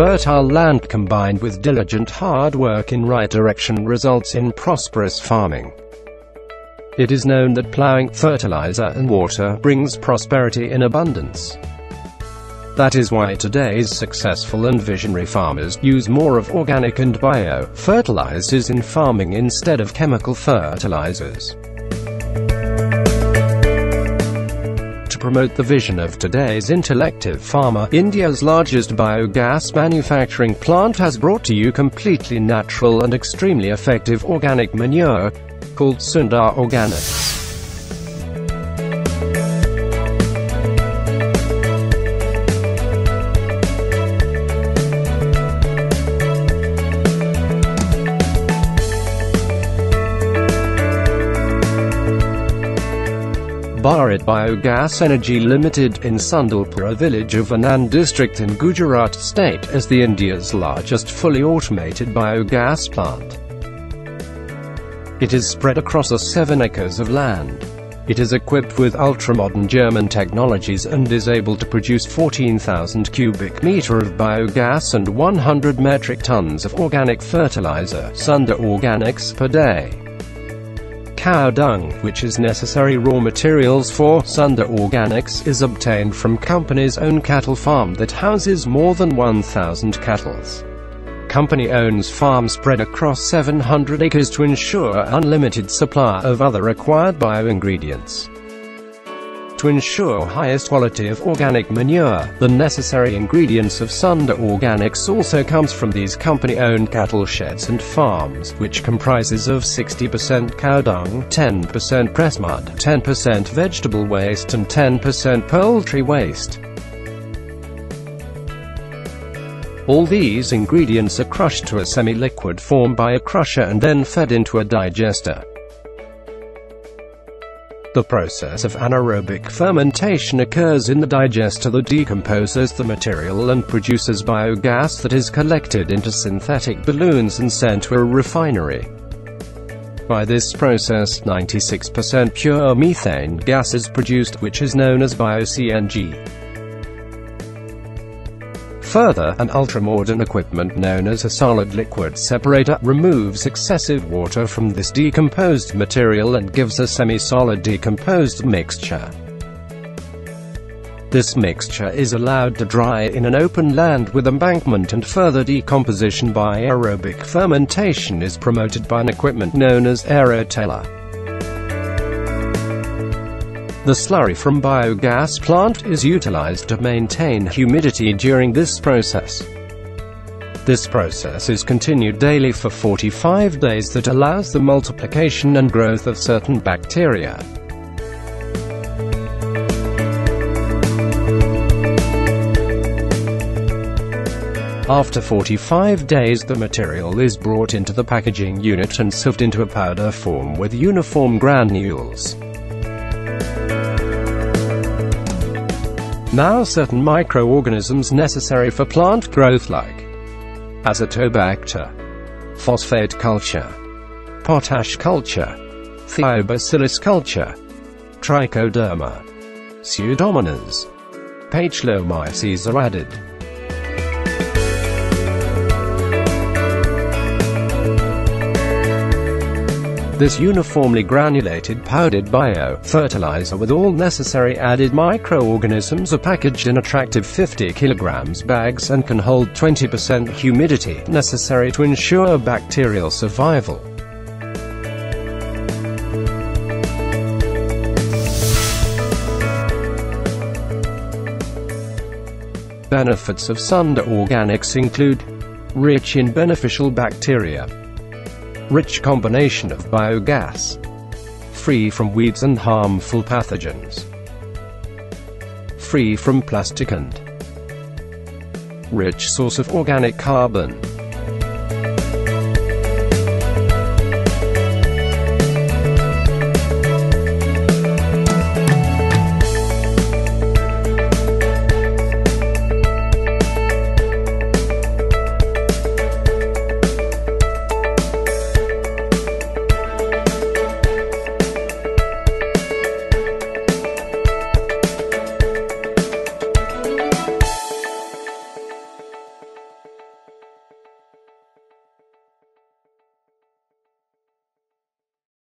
fertile land combined with diligent hard work in right direction results in prosperous farming. It is known that plowing, fertilizer and water brings prosperity in abundance. That is why today's successful and visionary farmers use more of organic and bio-fertilizers in farming instead of chemical fertilizers. Promote the vision of today's intellective farmer, India's largest biogas manufacturing plant has brought to you completely natural and extremely effective organic manure, called Sundar Organics. Bharat Biogas Energy Limited in Sandalpura village of Anand district in Gujarat state is the India's largest fully automated biogas plant. It is spread across a 7 acres of land. It is equipped with ultra-modern German technologies and is able to produce 14,000 cubic meter of biogas and 100 metric tons of organic fertilizer, Sundar Organics per day cow dung, which is necessary raw materials for Sundar Organics, is obtained from company's own cattle farm that houses more than 1,000 cattle. Company owns farms spread across 700 acres to ensure unlimited supply of other required bioingredients. To ensure highest quality of organic manure, the necessary ingredients of Sundar Organics also comes from these company-owned cattle sheds and farms, which comprises of 60% cow dung, 10% press mud, 10% vegetable waste and 10% poultry waste. All these ingredients are crushed to a semi-liquid form by a crusher and then fed into a digester. The process of anaerobic fermentation occurs in the digester that decomposes the material and produces biogas that is collected into synthetic balloons and sent to a refinery. By this process, 96% pure methane gas is produced, which is known as bio-CNG. Further, an ultramodern equipment known as a solid liquid separator removes excessive water from this decomposed material and gives a semi-solid decomposed mixture. This mixture is allowed to dry in an open land with embankment and further decomposition by aerobic fermentation is promoted by an equipment known as aerotella. The slurry from biogas plant is utilized to maintain humidity during this process. This process is continued daily for 45 days that allows the multiplication and growth of certain bacteria. After 45 days the material is brought into the packaging unit and sieved into a powder form with uniform granules. Now certain microorganisms necessary for plant growth like Azotobacter, phosphate culture, potash culture, Thiobacillus culture, Trichoderma, Pseudomonas, Paecilomyces are added. This uniformly granulated powdered bio-fertilizer with all necessary added microorganisms are packaged in attractive 50 kg bags and can hold 20% humidity, necessary to ensure bacterial survival. Benefits of Sundar Organics include rich in beneficial bacteria, rich combination of biogas, free from weeds and harmful pathogens, free from plastic and rich source of organic carbon.